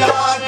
Lord.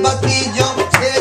el batillo se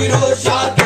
Piroshat.